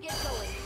to get going.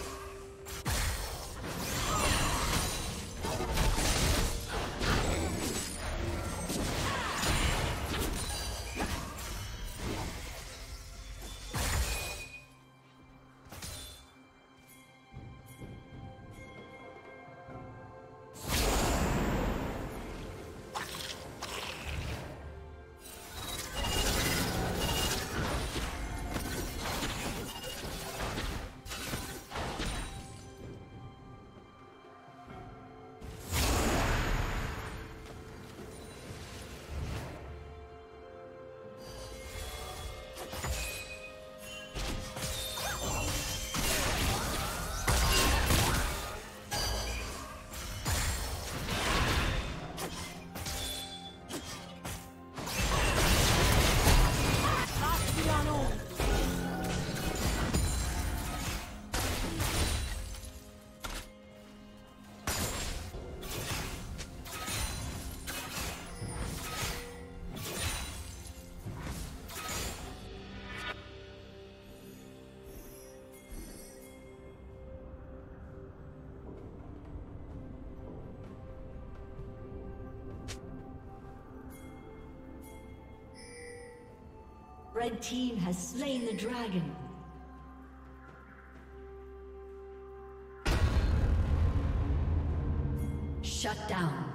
Red team has slain the dragon. Shut down.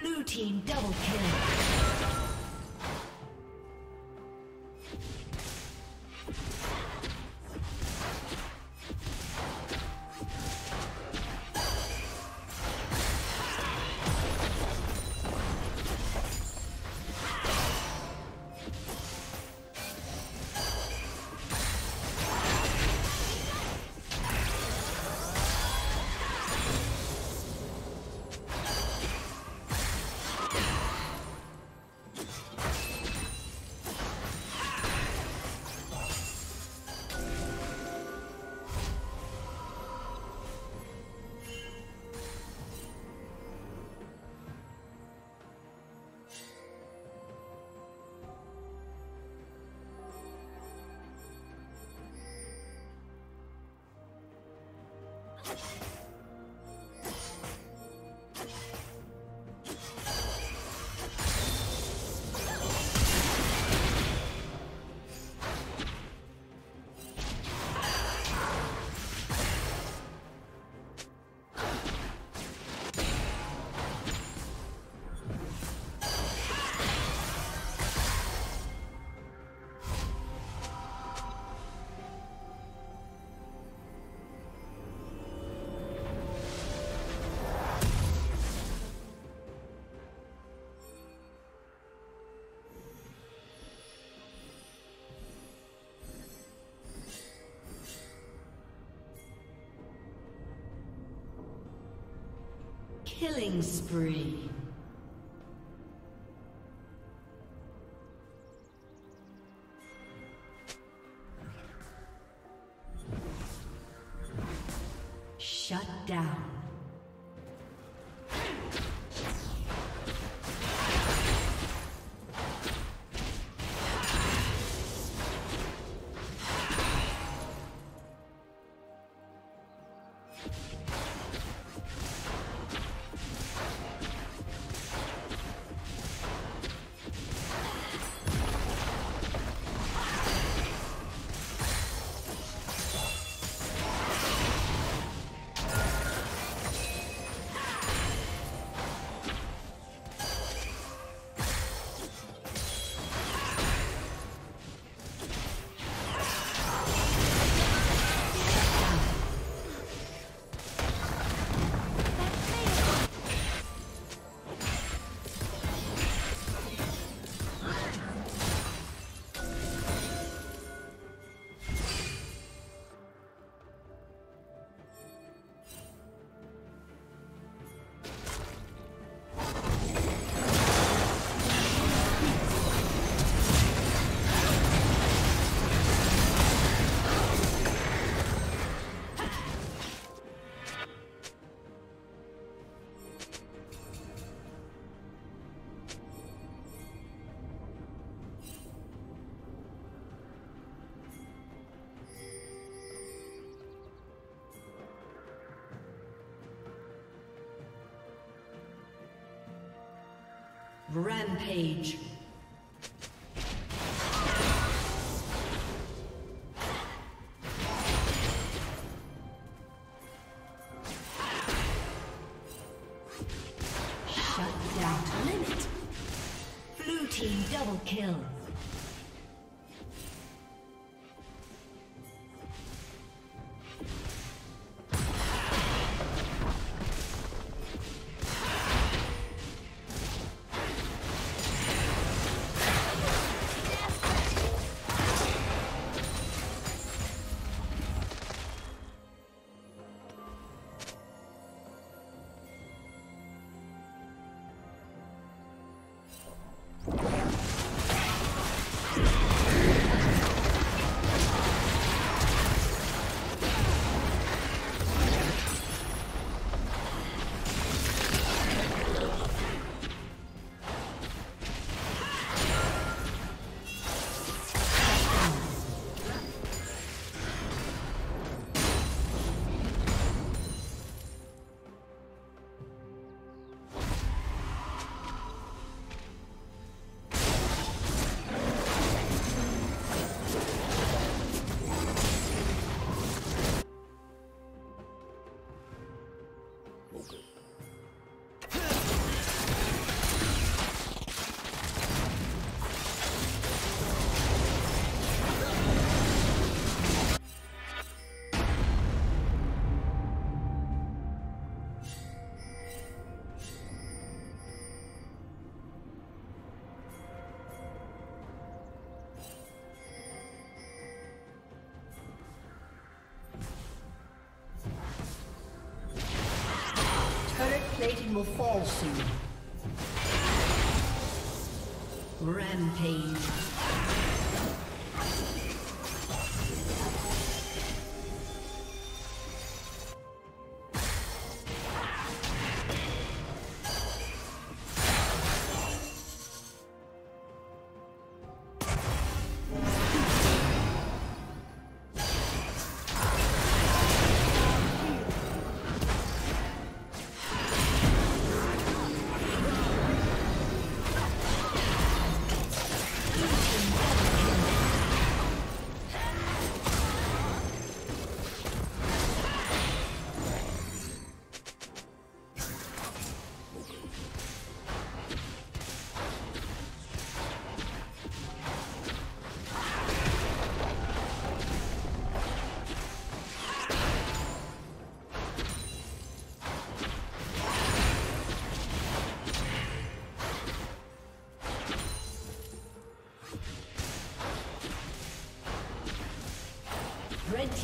Blue team double kill. Killing spree. Rampage. Plating will fall soon. Rampage.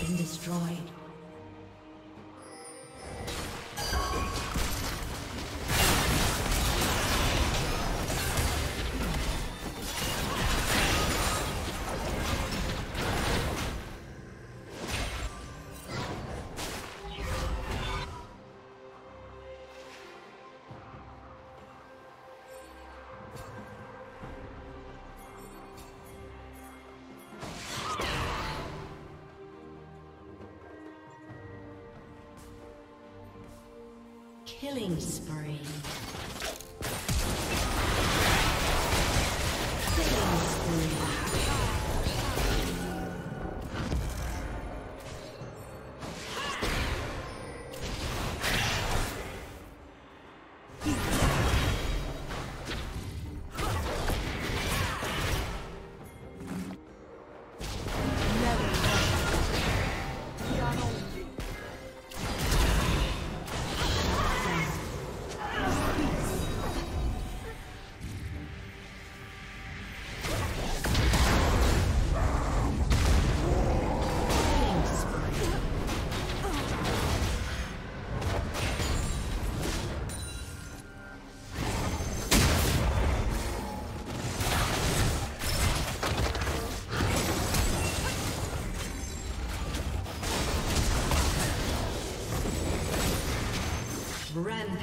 Been destroyed. Killing spree.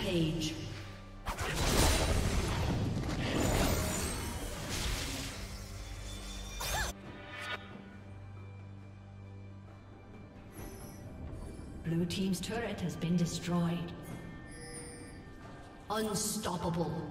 Rampage. Blue Team's turret has been destroyed. Unstoppable.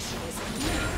Shut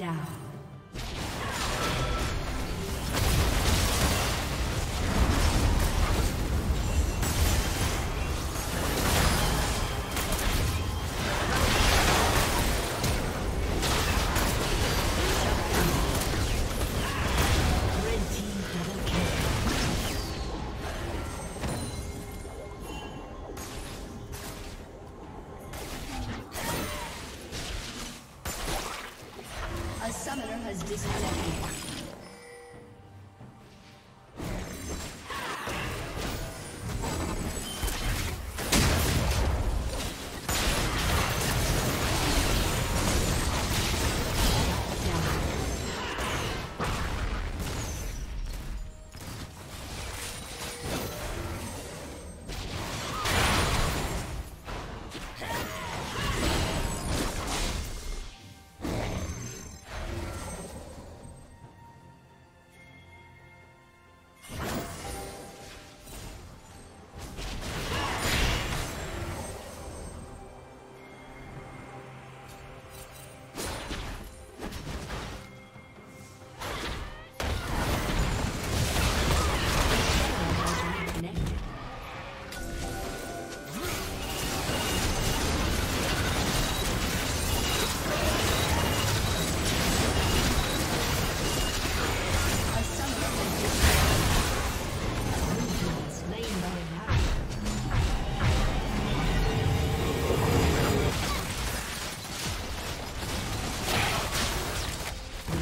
down.